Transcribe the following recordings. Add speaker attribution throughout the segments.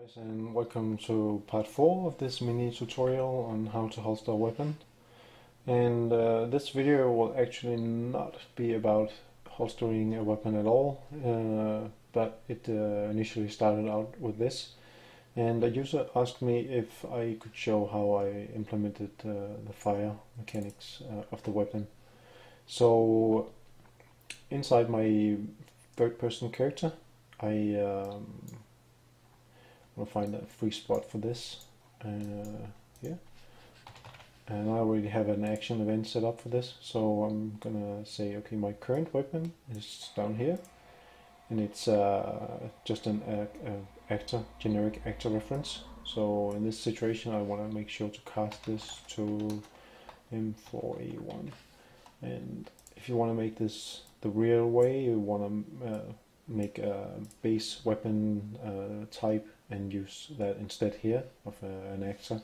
Speaker 1: guys and welcome to part 4 of this mini tutorial on how to holster a weapon. And uh, this video will actually not be about holstering a weapon at all uh, but it uh, initially started out with this. And a user asked me if I could show how I implemented uh, the fire mechanics uh, of the weapon. So inside my third person character I um, We'll find a free spot for this uh, here. And I already have an action event set up for this, so I'm gonna say, okay, my current weapon is down here, and it's uh, just an uh, actor, generic actor reference. So in this situation, I want to make sure to cast this to M4A1. And if you want to make this the real way, you want to uh, make a base weapon uh, type and use that instead here of uh, an actor.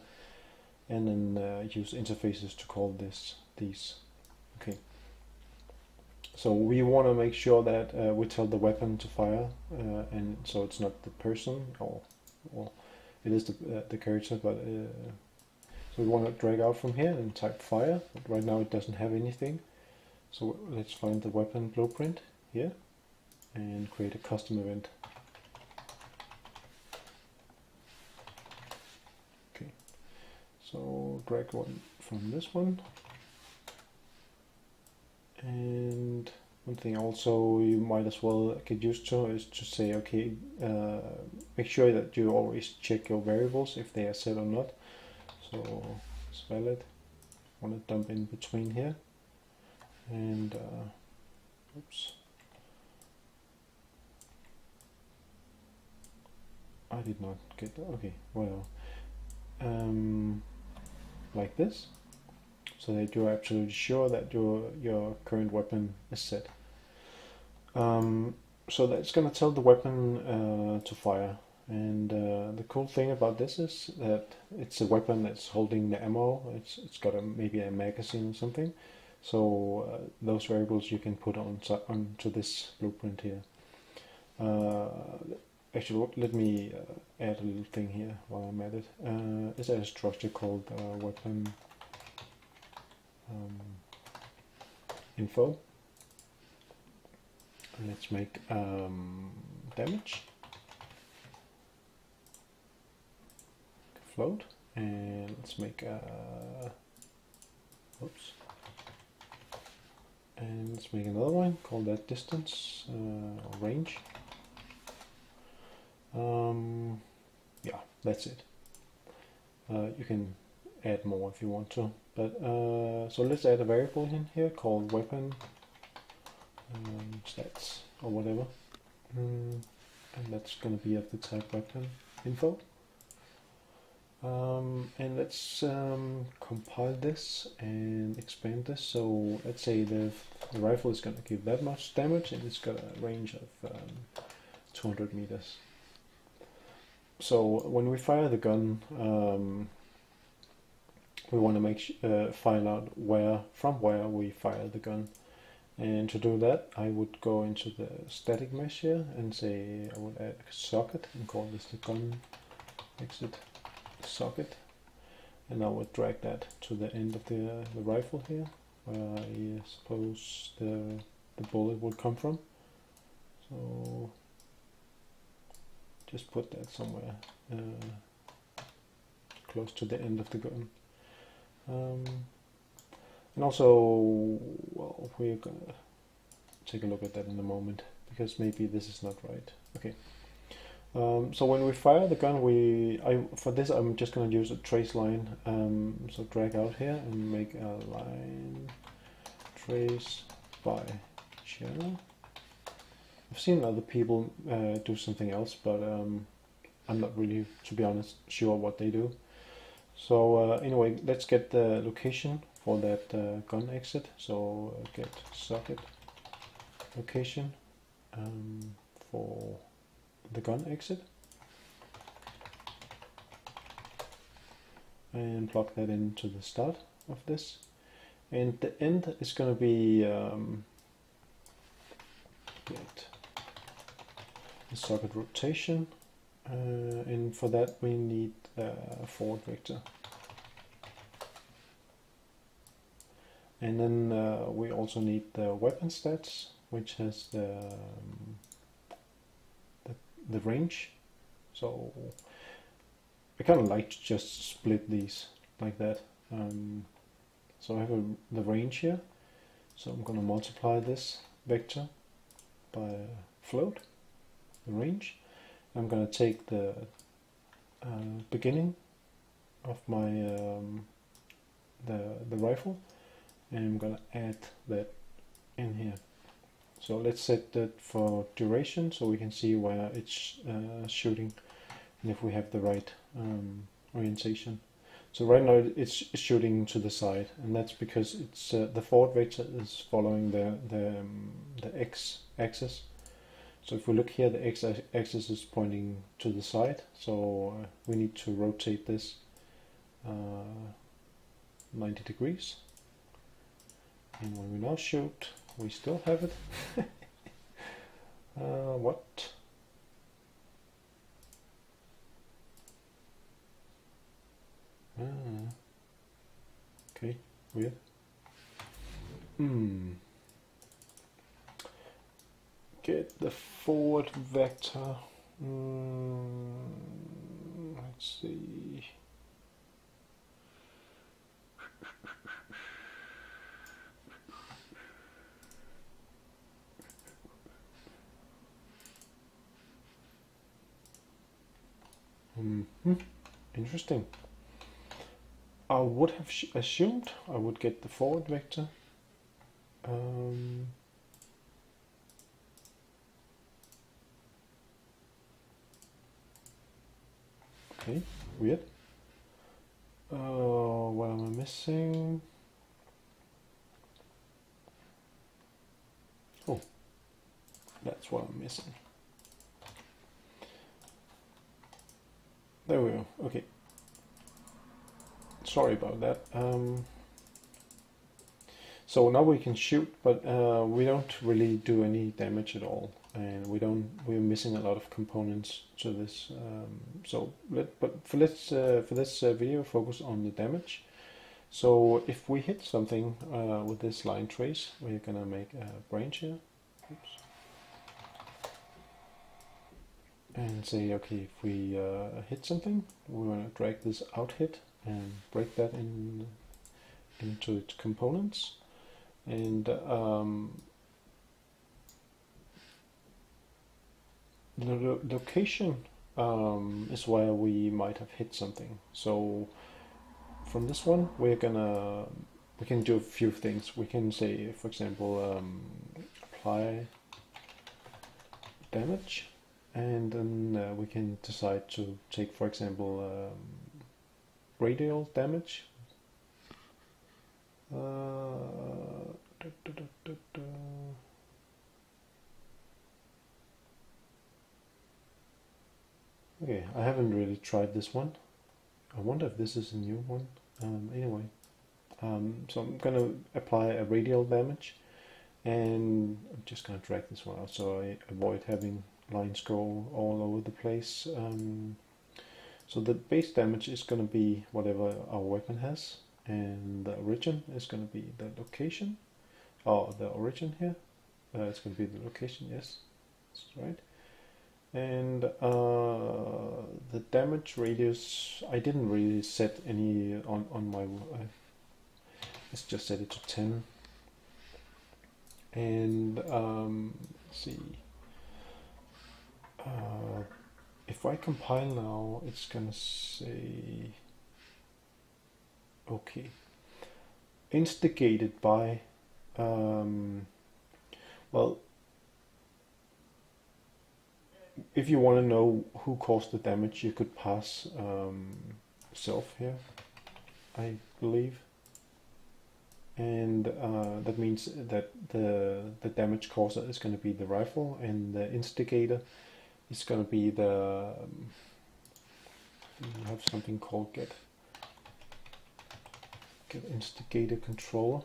Speaker 1: And then uh, use interfaces to call this these. Okay. So we want to make sure that uh, we tell the weapon to fire uh, and so it's not the person or well it is the, uh, the character but uh, so we want to drag out from here and type fire. But right now it doesn't have anything. So let's find the weapon blueprint here and create a custom event So drag one from this one. And one thing also you might as well get used to is to say, okay, uh, make sure that you always check your variables if they are set or not. So it's valid. I want to dump in between here. And uh, oops. I did not get that. Okay, well. Um, like this so that you're absolutely sure that your your current weapon is set. Um, so that's going to tell the weapon uh, to fire. And uh, the cool thing about this is that it's a weapon that's holding the ammo. It's it's got a maybe a magazine or something. So uh, those variables you can put on onto this blueprint here. Uh, Actually, let me uh, add a little thing here while I'm at it. Uh, is a structure called uh, weapon um, info. Let's make um, damage float and let's make a oops and let's make another one called that distance uh, range um, yeah, that's it. Uh, you can add more if you want to. But uh, so let's add a variable in here called weapon um, stats or whatever, mm, and that's going to be of the type weapon info. Um, and let's um, compile this and expand this. So let's say the, the rifle is going to give that much damage and it's got a range of um, 200 meters so when we fire the gun, um, we want to make uh, find out where from where we fire the gun. And to do that, I would go into the static mesh here and say I would add a socket and call this the gun exit socket. And I would drag that to the end of the, uh, the rifle here, where I suppose the, the bullet would come from. So just put that somewhere uh, close to the end of the gun. Um, and also, well, we're gonna take a look at that in a moment because maybe this is not right. Okay. Um, so when we fire the gun, we I for this I'm just gonna use a trace line. Um, so drag out here and make a line trace by channel. I've seen other people uh, do something else, but um, I'm not really, to be honest, sure what they do. So uh, anyway, let's get the location for that uh, gun exit. So uh, get socket location um, for the gun exit. And plug that into the start of this. And the end is going to be um, get socket rotation uh, and for that we need a forward vector. And then uh, we also need the weapon stats, which has the, um, the, the range. So I kind of like to just split these like that. Um, so I have a, the range here. So I'm going to multiply this vector by float, range. I'm going to take the uh, beginning of my um, the the rifle and I'm gonna add that in here. So let's set that for duration so we can see where it's uh, shooting and if we have the right um, orientation. So right now it's shooting to the side and that's because it's uh, the forward vector is following the the, um, the x axis so if we look here the x axis is pointing to the side so uh, we need to rotate this uh, 90 degrees and when we now shoot, we still have it. uh, what? Ah. Okay, weird. Hmm. Get the forward vector. Mm, let's see. Mm -hmm. Interesting. I would have assumed I would get the forward vector. Um, okay, weird. Uh, what am I missing? Oh, that's what I'm missing. There we go. Okay. Sorry about that. Um, so now we can shoot, but uh, we don't really do any damage at all, and we don't. We're missing a lot of components to this. Um, so let, but for let's uh, for this uh, video, focus on the damage. So if we hit something uh, with this line trace, we're gonna make a branch here. Oops. and say, okay, if we uh, hit something, we want to drag this out hit and break that in into its components. And um, the lo location um, is where we might have hit something. So from this one, we're gonna we can do a few things. We can say, for example, um, apply damage and then uh, we can decide to take for example um, radial damage uh, okay I haven't really tried this one. I wonder if this is a new one. Um, anyway um, so I'm gonna apply a radial damage and I'm just gonna drag this one out so I avoid having lines go all over the place. Um, so the base damage is going to be whatever our weapon has, and the origin is going to be the location, or the origin here. Uh, it's going to be the location, yes, that's right. And uh, the damage radius, I didn't really set any on on my. Uh, let's just set it to ten. And um, see uh, if I compile now, it's gonna say, okay, instigated by, um, well, if you want to know who caused the damage, you could pass um, self here, I believe. And uh, that means that the the damage causer is going to be the rifle, and the instigator is going to be the um, have something called get get instigator controller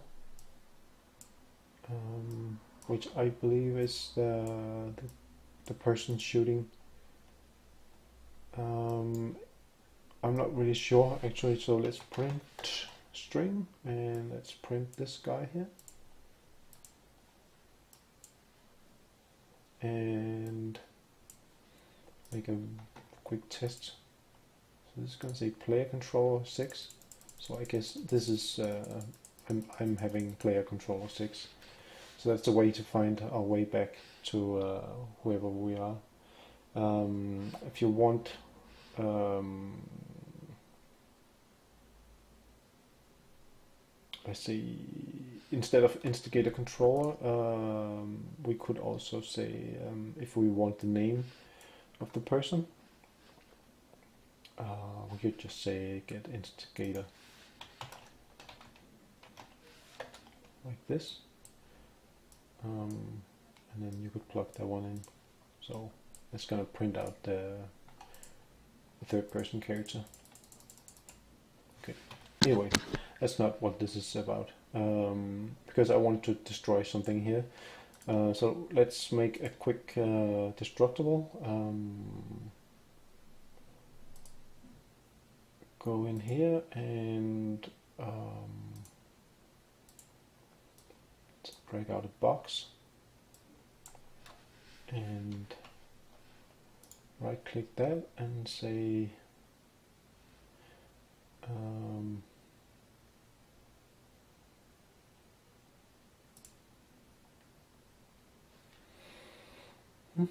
Speaker 1: um, which I believe is the, the, the person shooting um, I'm not really sure actually, so let's print string and let's print this guy here. And make a quick test. So this is going to say player controller 6. So I guess this is, uh, I'm, I'm having player controller 6. So that's a way to find our way back to uh, whoever we are. Um, if you want um, I see instead of instigator controller um, we could also say um, if we want the name of the person uh, we could just say get instigator like this um, and then you could plug that one in. So it's gonna print out the, the third person character. Okay. Anyway that's not what this is about. Um, because I want to destroy something here. Uh, so let's make a quick uh, destructible. Um, go in here and um, break out a box. And right click that and say um,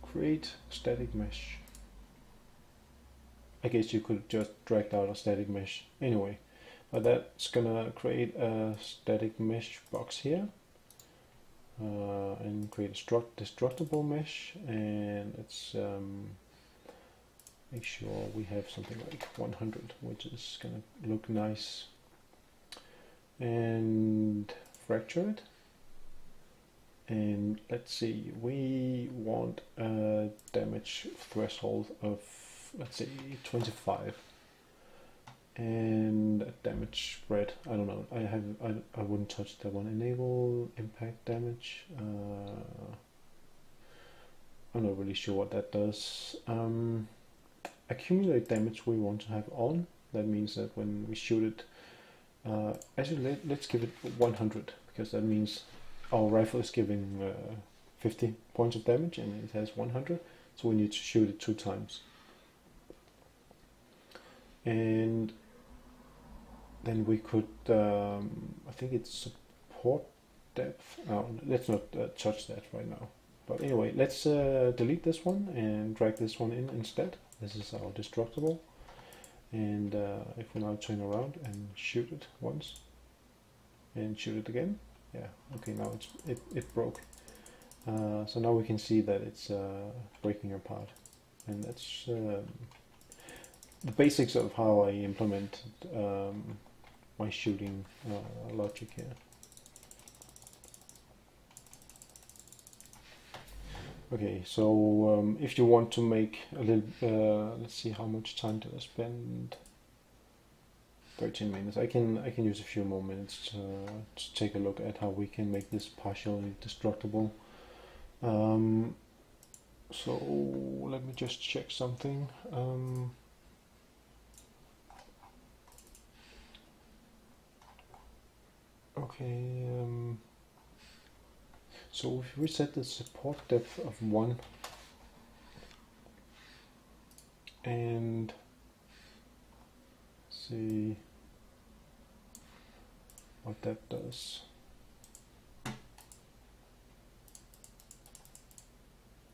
Speaker 1: create static mesh I guess you could just drag out a static mesh. Anyway but that's gonna create a static mesh box here uh, and create a struct destructible mesh and it's um, make sure we have something like 100 which is gonna look nice. And fracture it. And let's see we want a damage threshold of let's say 25 and damage spread I don't know I have I, I wouldn't touch that one. Enable impact damage uh, I'm not really sure what that does. Um, accumulate damage we want to have on that means that when we shoot it uh, actually let, let's give it 100 because that means our rifle is giving uh, 50 points of damage and it has 100 so we need to shoot it two times and then we could um, I think it's support depth. Let's not uh, touch that right now. But anyway let's uh, delete this one and drag this one in instead. This is our destructible. And uh, if we now turn around and shoot it once and shoot it again. Yeah okay now it's it, it broke. Uh, so now we can see that it's uh, breaking apart. And that's um, the basics of how I implement um, my shooting uh, logic here. Okay, so um, if you want to make a little, uh, let's see how much time did I spend? 13 minutes. I can I can use a few more minutes to, to take a look at how we can make this partially destructible. Um, so let me just check something. Um, Okay, um, so if we set the support depth of 1 and see what that does.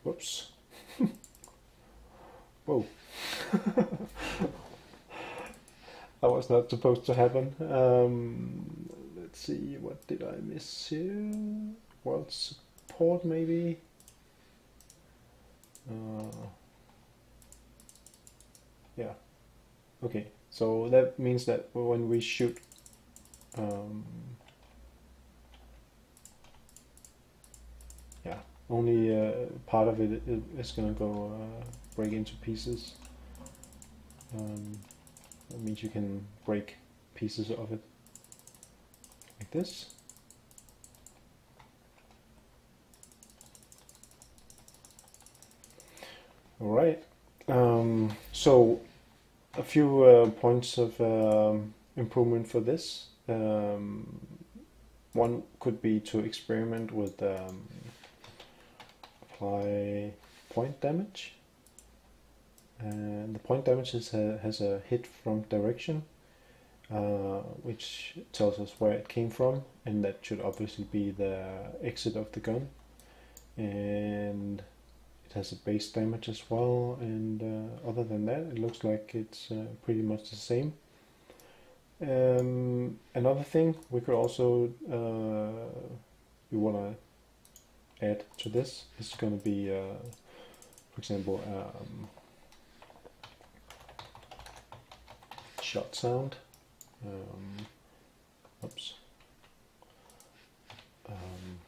Speaker 1: Whoops. Whoa. that was not supposed to happen. Um, let's see, what did I miss here? World support maybe? Uh, yeah, okay, so that means that when we shoot um, yeah, only uh, part of it is gonna go uh, break into pieces. Um, that means you can break pieces of it this. All right. Um, so a few uh, points of um, improvement for this. Um, one could be to experiment with um, apply point damage. And the point damage is, uh, has a hit from direction uh, which tells us where it came from, and that should obviously be the exit of the gun. And it has a base damage as well, and uh, other than that, it looks like it's uh, pretty much the same. Um, another thing we could also we want to add to this is going to be, uh, for example, um, shot sound. Um, oops. Um,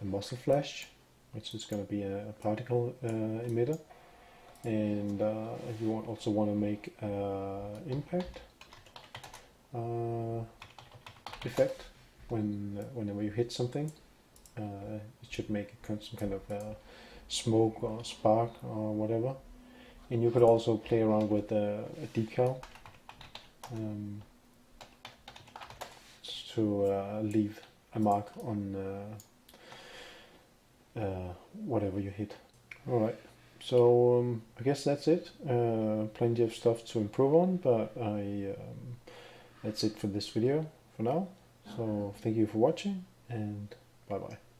Speaker 1: a muzzle flash which is going to be a, a particle uh, emitter. And uh, you want also want to make uh, impact uh, effect when whenever you hit something uh, it should make some kind of uh, smoke or spark or whatever. And you could also play around with a decal um, to leave a mark on uh, whatever you hit. Alright, so um, I guess that's it. Uh, plenty of stuff to improve on, but I um, that's it for this video for now. So thank you for watching and bye bye.